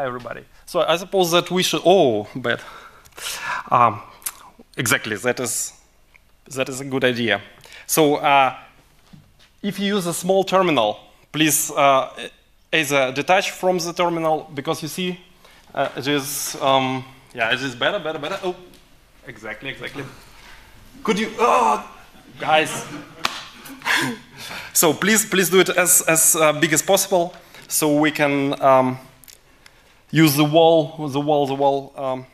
Hi, everybody. So I suppose that we should. Oh, but Um, exactly. That is that is a good idea. So uh, if you use a small terminal, please uh, either detach from the terminal because you see uh, it is um, yeah it is better better better. Oh, exactly exactly. Could you? Oh, guys. so please please do it as as uh, big as possible so we can. Um, use the wall, the wall, the wall um,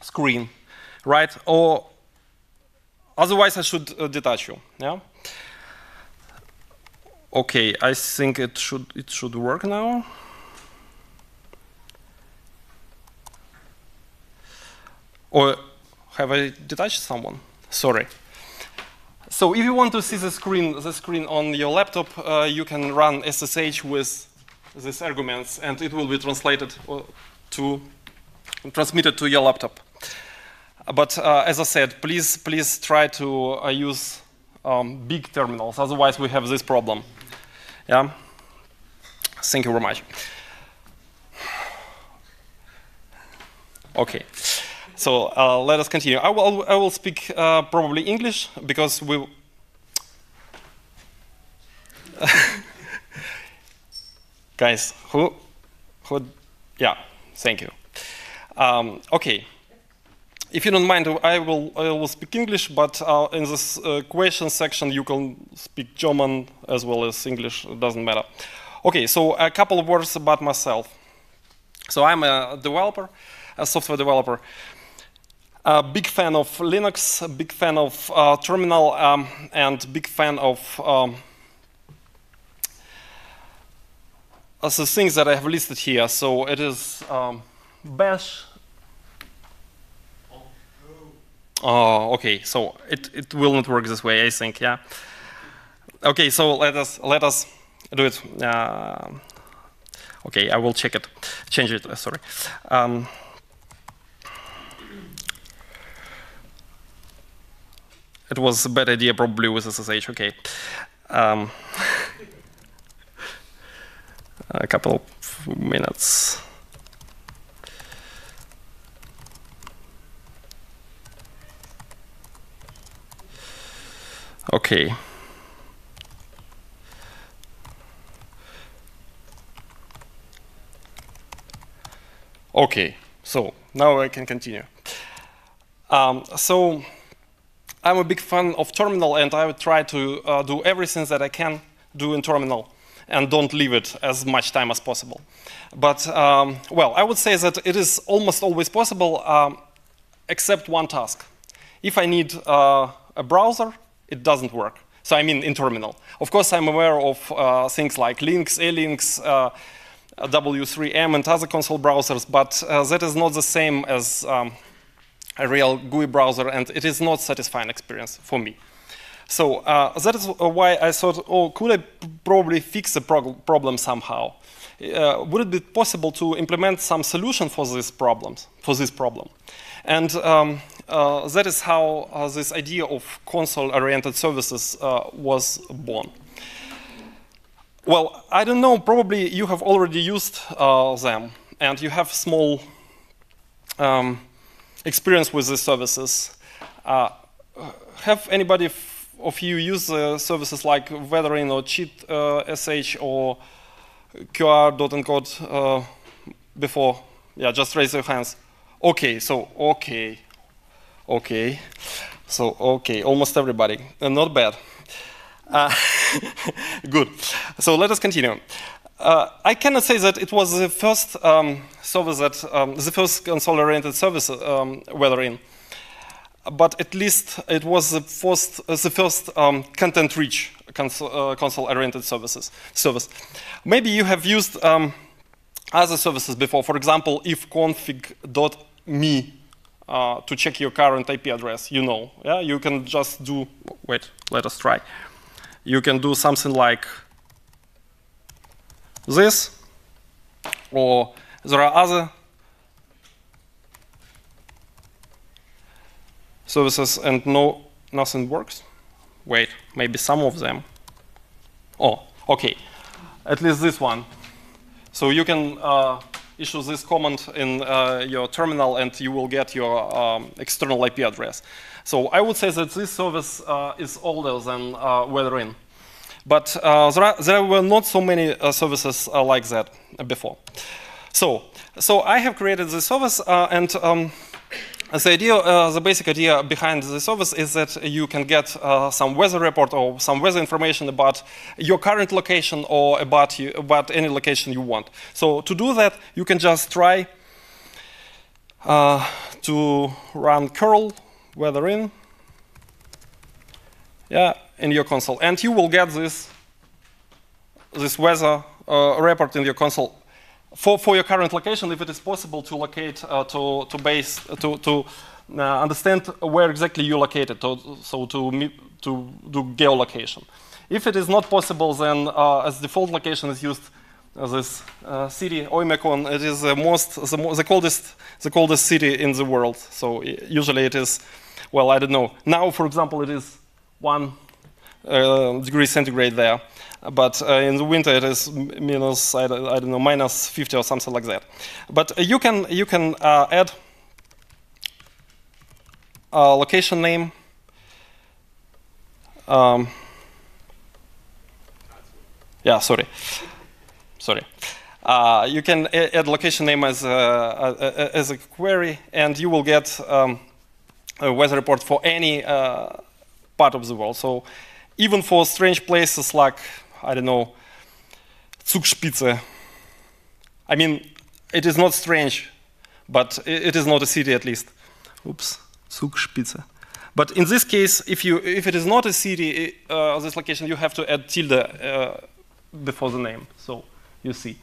screen, right? Or otherwise, I should uh, detach you. Yeah. Okay, I think it should it should work now. Or have I detached someone? Sorry. So if you want to see the screen, the screen on your laptop, uh, you can run SSH with these arguments, and it will be translated to transmitted to your laptop. But uh, as I said, please please try to uh, use um, big terminals. Otherwise, we have this problem. Yeah. Thank you very much. Okay. So uh, let us continue. I will, I will speak uh, probably English because we. Guys, who, who, yeah, thank you. Um, okay, if you don't mind, I will, I will speak English, but uh, in this uh, question section, you can speak German as well as English, it doesn't matter. Okay, so a couple of words about myself. So I'm a developer, a software developer. A big fan of Linux, a big fan of uh, terminal, um, and big fan of um, the things that I have listed here. So it is um, bash. Oh, okay. So it, it will not work this way, I think. Yeah. Okay. So let us let us do it. Uh, okay, I will check it. Change it. Uh, sorry. Um, it was a bad idea probably with SSH. Okay. Um, a couple of minutes. Okay. Okay, so now I can continue. Um, so I'm a big fan of terminal and I would try to uh, do everything that I can do in terminal and don't leave it as much time as possible. But, um, well, I would say that it is almost always possible um, except one task. If I need uh, a browser, it doesn't work. So I mean in terminal. Of course, I'm aware of uh, things like Lynx, ELinks, uh, W3M, and other console browsers, but uh, that is not the same as um, a real GUI browser, and it is not satisfying experience for me. So uh, that is why I thought, oh, could I probably fix the problem somehow? Uh, would it be possible to implement some solution for these problems, for this problem? And um, uh, that is how uh, this idea of console-oriented services uh, was born. Well, I don't know, probably you have already used uh, them, and you have small um, experience with these services. have anybody of you use uh, services like wttr.in or Cheat uh, SH or QR.encode uh, before? Yeah, just raise your hands. Okay, so okay, okay, so okay, almost everybody, uh, not bad. Uh, good. So let us continue. Uh, I cannot say that it was the first um, service that um, the first console-oriented service um, wttr.in but at least it was the first, uh, the first um, content-rich console, uh, console-oriented services service. Maybe you have used um, other services before. For example, ifconfig.me uh, to check your current IP address. You know, yeah, you can just do. Wait, let us try. You can do something like this, or there are other services and no nothing works? Wait, maybe some of them. Oh, okay. At least this one. So you can uh, issue this command in uh, your terminal and you will get your um, external IP address. So I would say that this service uh, is older than uh, wttr.in. But uh, there, are, there, were not so many uh, services uh, like that before. So, so I have created this service and um, the idea, uh, the basic idea behind the service is that you can get uh, some weather report or some weather information about your current location or about, you, about any location you want. So to do that, you can just try uh, to run curl wttr.in, yeah, in your console, and you will get this this weather uh, report in your console for, for your current location, if it is possible to locate, uh, to, to base, to, to uh, understand where exactly you're located, to, so to, to do geolocation. If it is not possible, then uh, as default location is used uh, this uh, city, Oymyakon. It is the most, the, mo the, coldest, the coldest city in the world. So usually it is, well, I don't know. Now, for example, it is one uh, degree centigrade there but uh, in the winter it is minus I don't, I don't, know minus 50 or something like that. But you can you can uh, add a location name. Um, yeah, sorry, sorry. Uh, you can add location name as a, as a query, and you will get um, a weather report for any uh, part of the world. So even for strange places like I don't know, Zugspitze. I mean, it is not strange, but it is not a city at least. Oops, Zugspitze. But in this case, if, you, if it is not a city, uh, this location, you have to add tilde uh, before the name. So you see.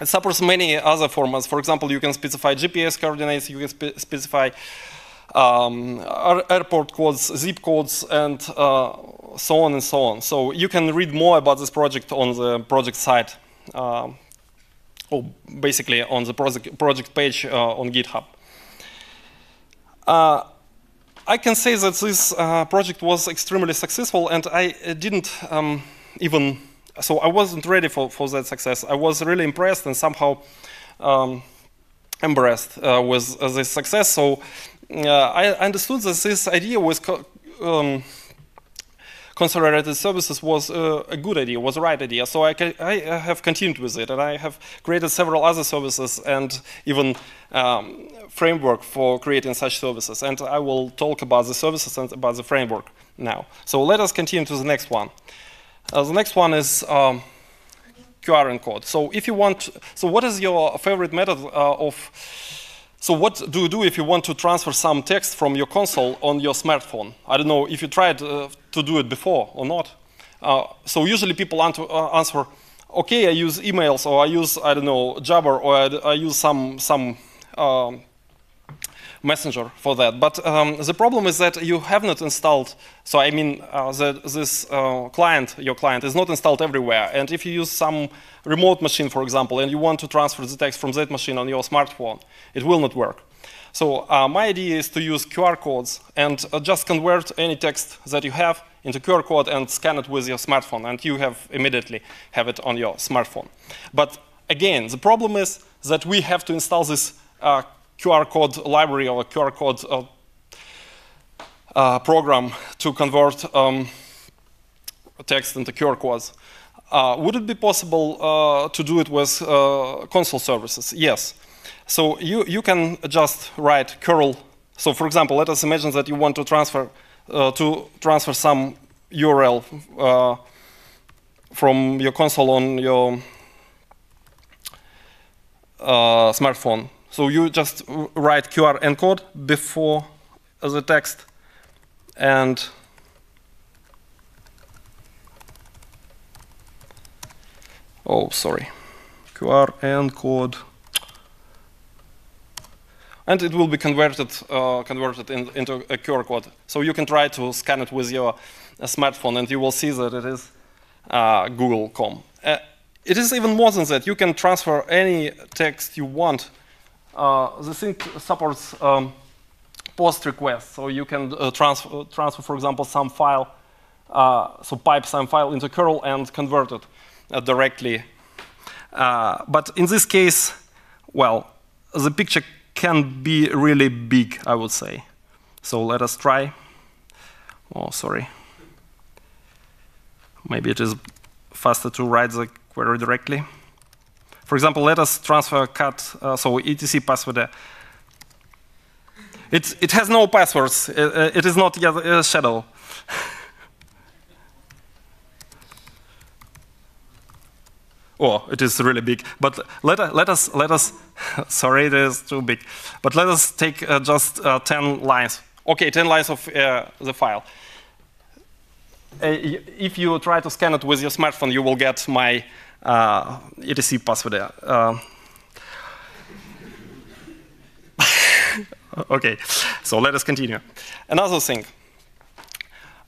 It supports many other formats. For example, you can specify GPS coordinates, you can spe specify um, airport codes, zip codes, and uh, so on and so on. So you can read more about this project on the project site, uh, or basically on the project, project page uh, on GitHub. Uh, I can say that this uh, project was extremely successful, and I didn't um, even, so I wasn't ready for, for that success. I was really impressed and somehow um, embarrassed uh, with this success. So uh, I understood that this idea was um, consolidated services was uh, a good idea, was the right idea. So I, I, have continued with it, and I have created several other services and even um, framework for creating such services. And I will talk about the services and about the framework now. So let us continue to the next one. Uh, the next one is um, QR encode. So if you want, so what is your favorite method uh, of so what do you do if you want to transfer some text from your console on your smartphone? I don't know if you tried uh, to do it before or not. Uh, so usually people uh, answer, okay, I use emails or I use, I don't know, Jabber or I, I use some, some um, messenger for that. But um, the problem is that you have not installed, so I mean, uh, the, this uh, client, your client, is not installed everywhere. And if you use some remote machine, for example, and you want to transfer the text from that machine on your smartphone, it will not work. So uh, my idea is to use QR codes and just convert any text that you have into QR code and scan it with your smartphone, and you have immediately have it on your smartphone. But again, the problem is that we have to install this uh, QR code library or a QR code uh, uh, program to convert um, text into QR codes. Uh, would it be possible uh, to do it with uh, console services? Yes. So you, you can just write curl. So for example, let us imagine that you want to transfer, uh, to transfer some URL from your console on your smartphone so you just write QR encode before the text and oh sorry QR encode and it will be converted uh, converted in, into a QR code. So you can try to scan it with your uh, smartphone, and you will see that it is uh, Google.com. Uh, it is even more than that. You can transfer any text you want the thing supports um, post requests, so you can uh, transfer, transfer, for example, some file, uh, so pipe some file into curl and convert it directly. but in this case, well, the picture can be really big, I would say. So let us try. Oh, sorry. Maybe it is faster to write the query directly. For example, let us transfer cat, uh, so etc password. It, it has no passwords. It, uh, it is not yet a shadow. oh, it is really big. But let, let us, let us sorry, it is too big. But let us take uh, just uh, 10 lines. Okay, 10 lines of uh, the file. Uh, if you try to scan it with your smartphone, you will get my uh, etc password. Uh, okay, so let us continue. Another thing,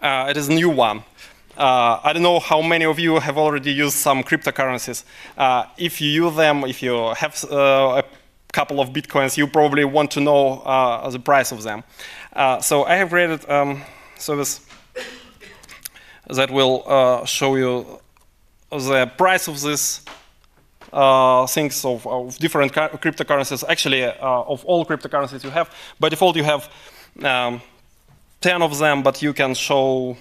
uh, it is a new one. Uh, I don't know how many of you have already used some cryptocurrencies. Uh, if you use them, if you have uh, a couple of bitcoins, you probably want to know uh, the price of them. Uh, so I have created um, service that will uh, show you the price of this uh, things of, of, different cryptocurrencies, actually uh, of all cryptocurrencies you have. By default, you have um, 10 of them, but you can show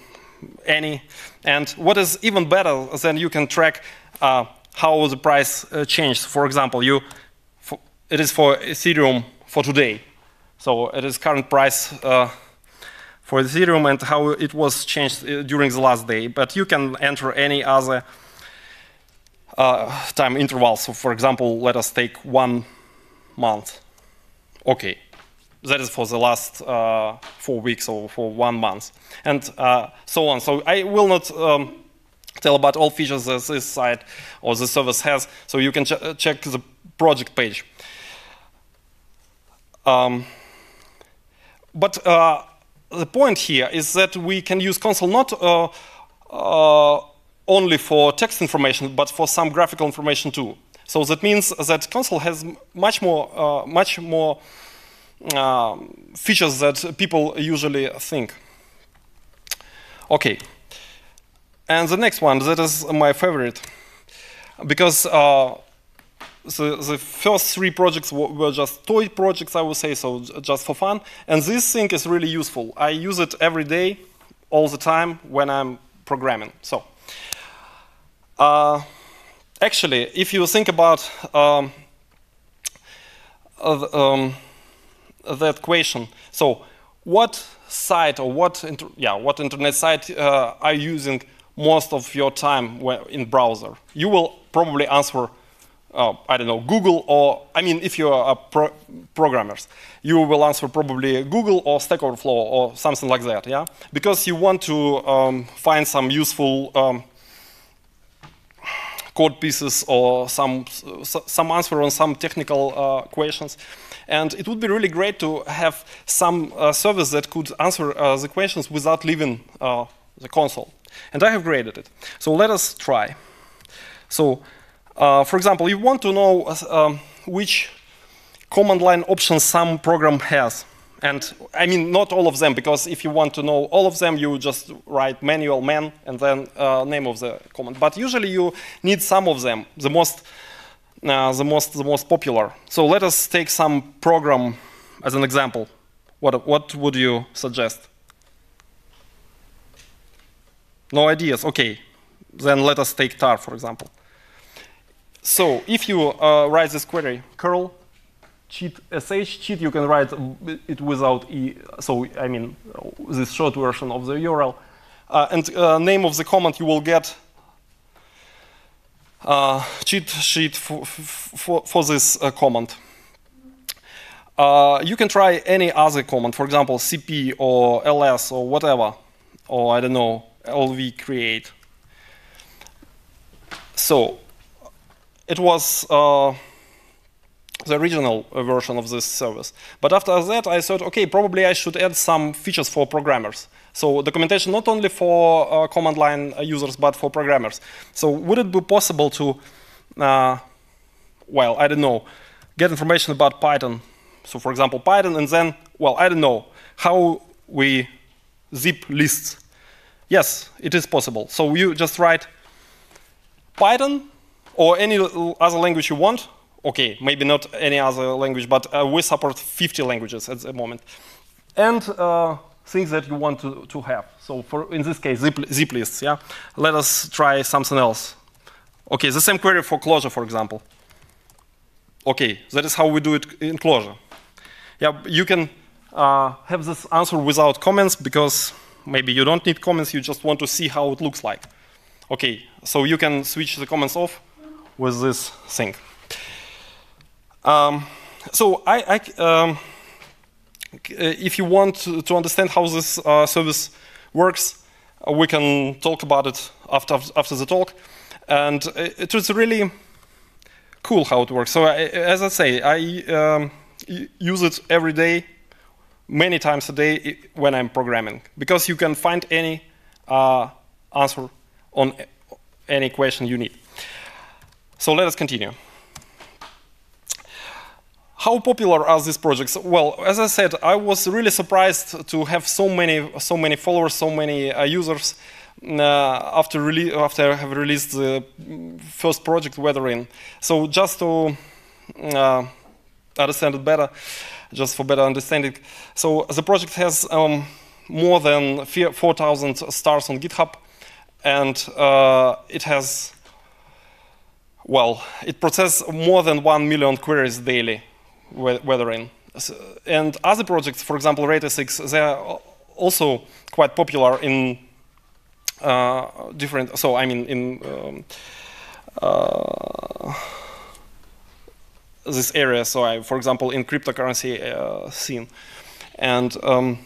any. And what is even better, then you can track uh, how the price uh, changed. For example, you, for, it is for Ethereum for today. So it is current price uh, for Ethereum and how it was changed uh, during the last day. But you can enter any other uh, time interval. So for example, let us take one month. Okay, that is for the last uh, four weeks or for one month, and uh, so on. So I will not um, tell about all features that this site or the service has, so you can ch check the project page. Um, but uh, the point here is that we can use console not uh, uh, only for text information, but for some graphical information too. So that means that console has much more, uh, much more uh, features that people usually think. Okay, and the next one, that is my favorite, because uh, the, the first three projects were just toy projects, I would say, so just for fun. And this thing is really useful. I use it every day, all the time, when I'm programming. So uh, actually, if you think about um, uh, um, that question, so what site or what yeah what internet site uh, are you using most of your time in browser? You will probably answer. Uh, I don't know, Google or, I mean, if you're a pro programmers, you will answer probably Google or Stack Overflow or something like that, yeah? Because you want to um, find some useful um, code pieces or some, some answer on some technical uh, questions. And it would be really great to have some uh, service that could answer uh, the questions without leaving the console. And I have created it. So let us try. So, for example, you want to know which command line options some program has. And I mean, not all of them, because if you want to know all of them, you just write manual man and then uh, name of the command. But usually you need some of them, the most, uh, the most, the most popular. So let us take some program as an example. What, what would you suggest? No ideas? Okay. Then let us take tar, for example. So if you uh, write this query, curl cheat sh cheat you can write it without e so i mean this short version of the url. Uh, and uh, name of the command you will get uh, cheat sheet for, for, for this uh, command. Uh, you can try any other command for example cp or ls or whatever or i don't know lv create. So it was uh, the original version of this service. But after that, I thought, okay, probably I should add some features for programmers. So documentation not only for uh, command line users, but for programmers. So would it be possible to, uh, well, I don't know, get information about Python. So for example, Python, and then, well, I don't know, how we zip lists. Yes, it is possible. So you just write Python or any other language you want, okay, maybe not any other language, but uh, we support 50 languages at the moment. And uh, things that you want to, to have. So for, in this case, zip, zip lists, yeah? Let us try something else. Okay, the same query for Clojure, for example. Okay, that is how we do it in Clojure. Yeah, you can uh, have this answer without comments because maybe you don't need comments, you just want to see how it looks like. Okay, so you can switch the comments off with this thing. Um, so I, I um, if you want to, to understand how this uh, service works, uh, we can talk about it after, after the talk. And it was really cool how it works. So I, as I say, I um, use it every day, many times a day when I'm programming, because you can find any uh, answer on any question you need. So let us continue. How popular are these projects? Well, as I said, I was really surprised to have so many, so many followers, so many uh, users uh, after, after I have released the first project, wttr.in. So just to uh, understand it better, just for better understanding. So the project has um, more than 4,000 stars on GitHub, and uh, it has, well, it processes more than 1 million queries daily wttr.in. And other projects, for example, rate.sx, they are also quite popular in uh, different, so I mean in um, uh, this area, so I, for example, in cryptocurrency uh, scene. And um,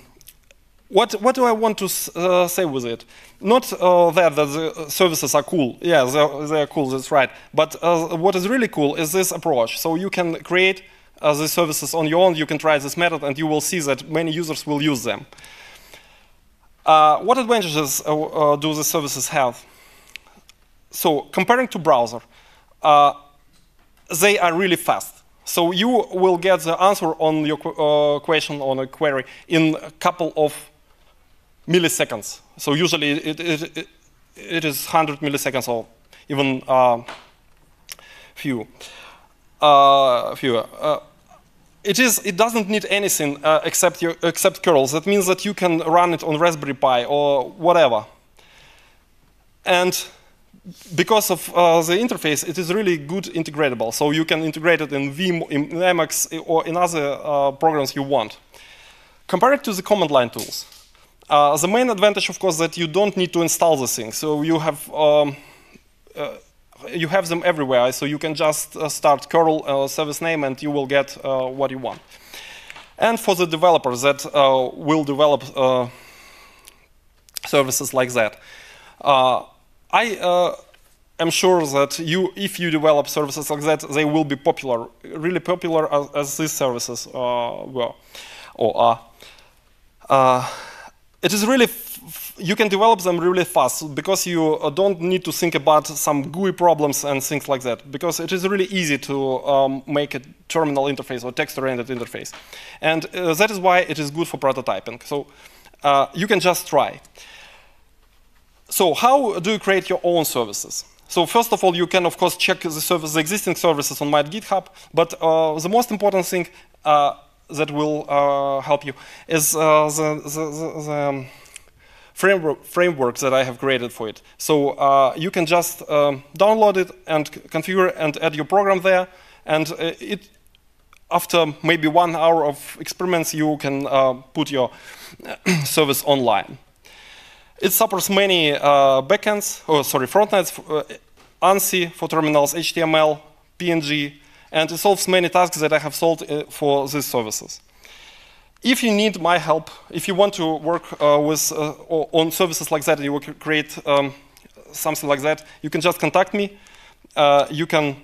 what, what do I want to uh, say with it? Not uh, that, that the services are cool. Yeah, they're, they're cool, that's right. But uh, what is really cool is this approach. So you can create uh, the services on your own, you can try this method, and you will see that many users will use them. Uh, what advantages uh, uh do the services have? So comparing to browser, uh, they are really fast. So you will get the answer on your uh, question on a query in a couple of milliseconds. So usually it, it, it, it is 100 milliseconds or even few. fewer it is it doesn't need anything uh, except your, except curls. That means that you can run it on Raspberry Pi or whatever. And because of uh, the interface, it is really good integratable. So you can integrate it in Vim, in Emacs, or in other uh, programs you want. Compared to the command line tools, uh, the main advantage, of course, that you don't need to install the thing. So you have um, uh, you have them everywhere, so you can just uh, start curl uh, service name and you will get uh, what you want. And for the developers that will develop services like that, I am sure that you, if you develop services like that, they will be popular, really popular as, as these services were or are. It is really you can develop them really fast because you uh, don't need to think about some GUI problems and things like that because it is really easy to um, make a terminal interface or text-oriented interface. And uh, that is why it is good for prototyping. So uh, you can just try. So how do you create your own services? So first of all, you can, of course, check the, service, the existing services on my GitHub, but uh, the most important thing uh, that will uh, help you is the, the, the, the um, framework, framework that I have created for it. So uh, you can just um, download it and configure and add your program there. And uh, it, after maybe one hour of experiments, you can uh, put your service online. It supports many uh, backends, oh, sorry, frontends, uh, ANSI for terminals, HTML, PNG, and it solves many tasks that I have solved uh, for these services. If you need my help, if you want to work uh, with, uh, on services like that, you will create um, something like that, you can just contact me. Uh, you can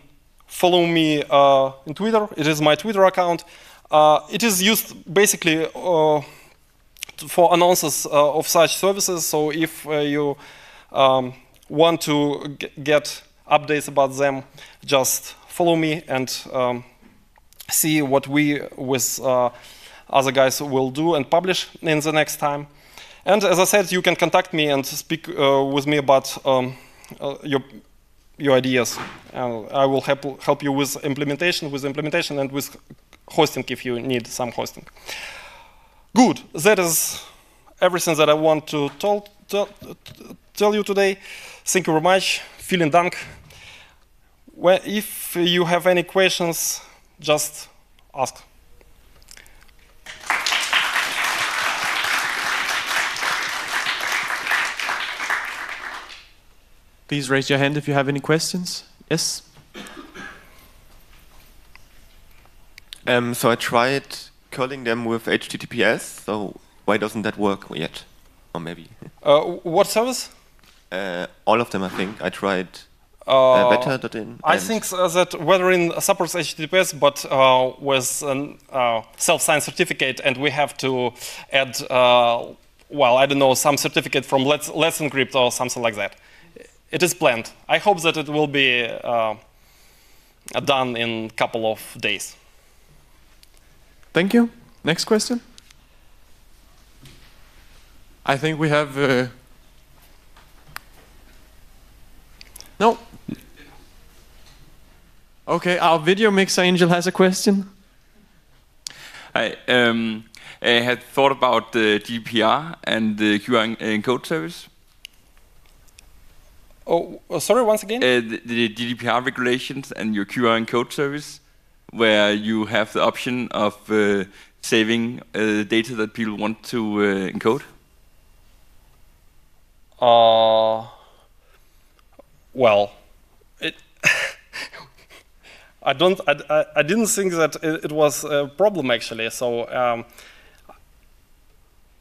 follow me uh, in Twitter. It is my Twitter account. Uh, it is used basically uh, for announcers of such services. So if you um, want to get updates about them, just follow me and um, see what we with other guys will do and publish in the next time. And as I said, you can contact me and speak uh, with me about um, uh, your your ideas. Uh, I will help, help you with implementation, with implementation, and with hosting if you need some hosting. Good. That is everything that I want to tell, tell, tell you today. Thank you very much. Vielen Dank. Well, if you have any questions, just ask. Please raise your hand if you have any questions. Yes? Um, so I tried calling them with HTTPS, so why doesn't that work yet? Or maybe. Uh, what service? Uh, all of them, I think. I tried Uh, uh, wttr.in. I and- think uh, that wttr.in supports HTTPS, but uh, with a uh, self-signed certificate, and we have to add, uh, well, I don't know, some certificate from Let's, Let's Encrypt or something like that. It is planned. I hope that it will be uh, done in a couple of days. Thank you. Next question. I think we have. Uh... No. Okay, our video mixer angel has a question. I um, I had thought about the GDPR and the QR encode service. Oh, uh, sorry, once again? Uh, the, the GDPR regulations and your QR encode service, where you have the option of uh, saving uh, data that people want to uh, encode. Uh, well, it I don't. I, I, I didn't think that it, it was a problem actually. So, um,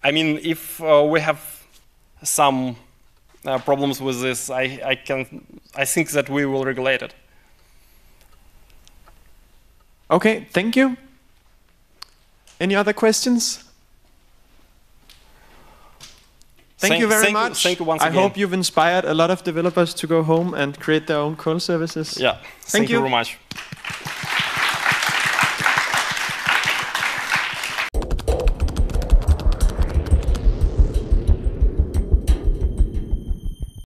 I mean, if uh, we have some uh, problems with this, I, I can. I think that we will regulate it. Okay, thank you. Any other questions? Thank, Thank- you very thank you- much. thank you once I again. hope you've inspired a lot of developers to go home and create their own call services. Yeah. Thank, you. you very much.